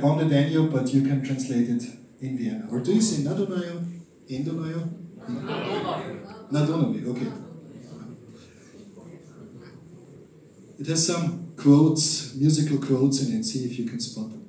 like on the Danube, but you can translate it in Vienna. Or do you say na Dunajo? In Dunajo? Na Dunavi, okay. It has some quotes, musical quotes in it. See if you can spot them.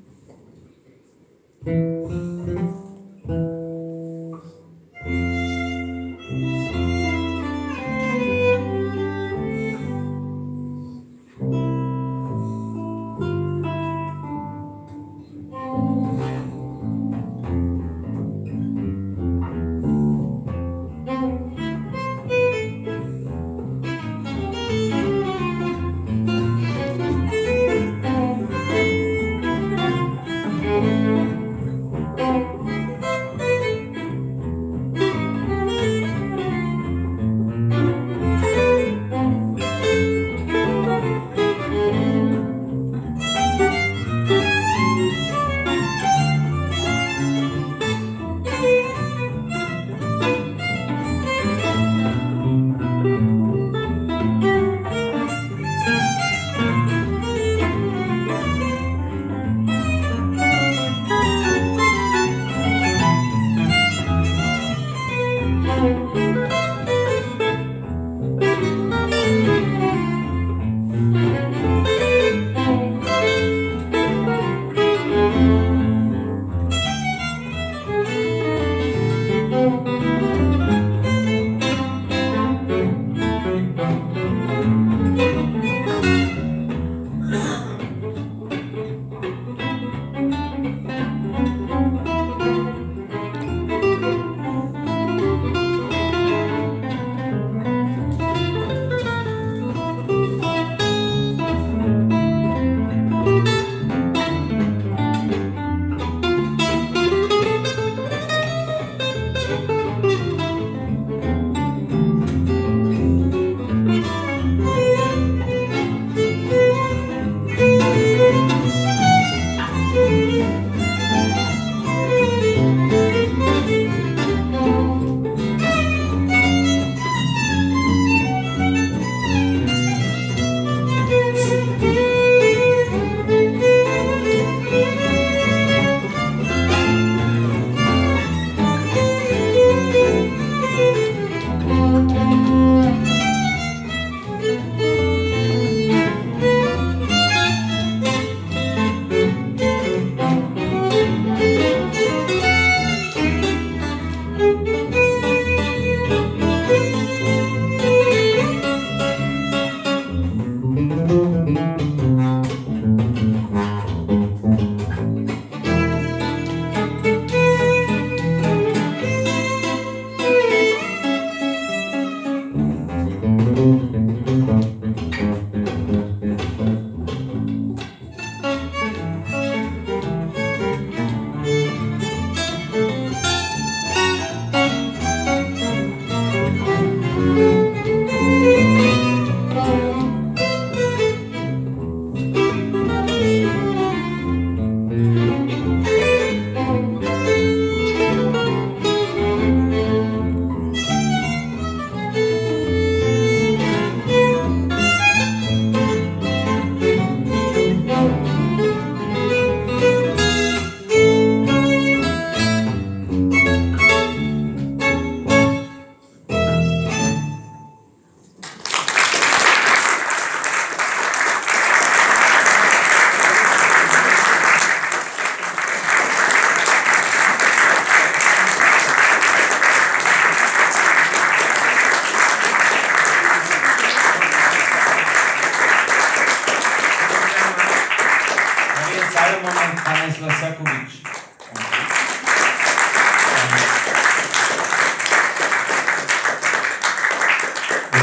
The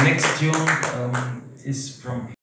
next tune um, is from